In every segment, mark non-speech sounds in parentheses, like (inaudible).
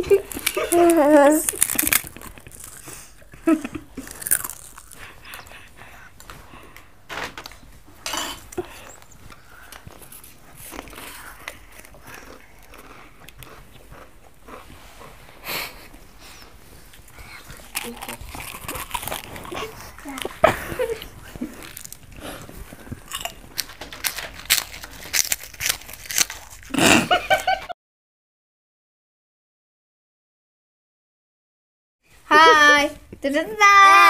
(laughs) yes. (laughs) 噔噔噔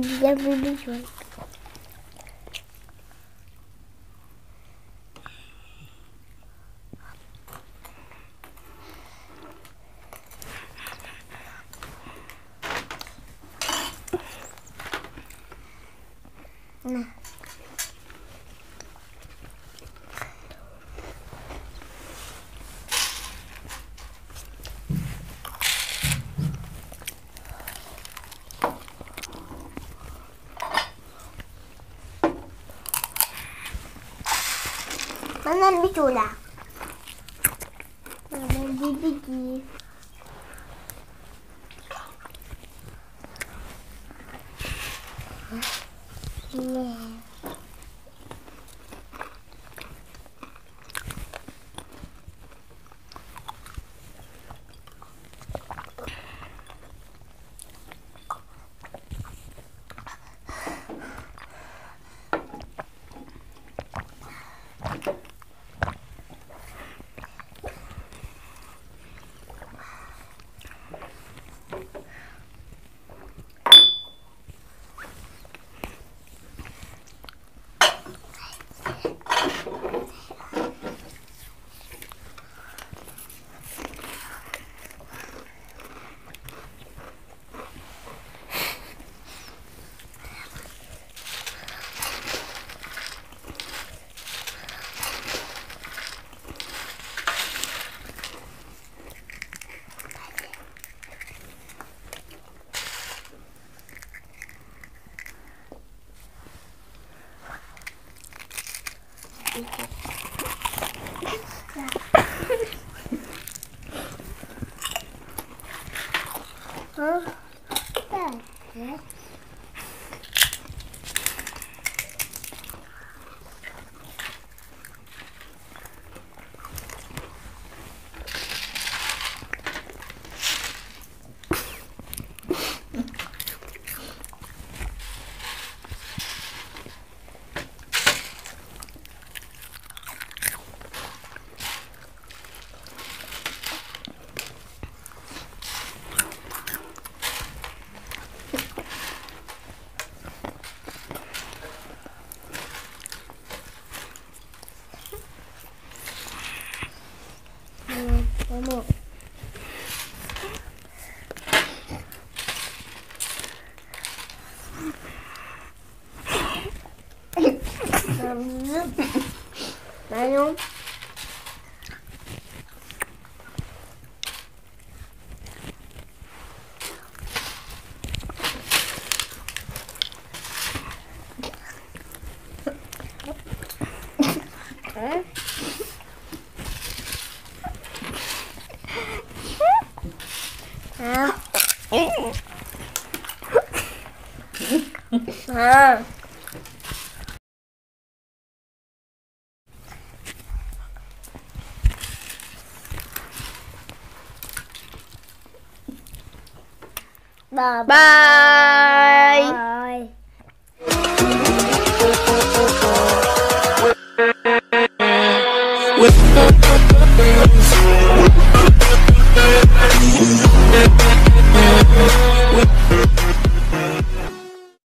never be drunk. Nah. 妈妈，没走了。妈妈，滴自己 Thank you. Làm nước không? Đấy. À. Bye. bye.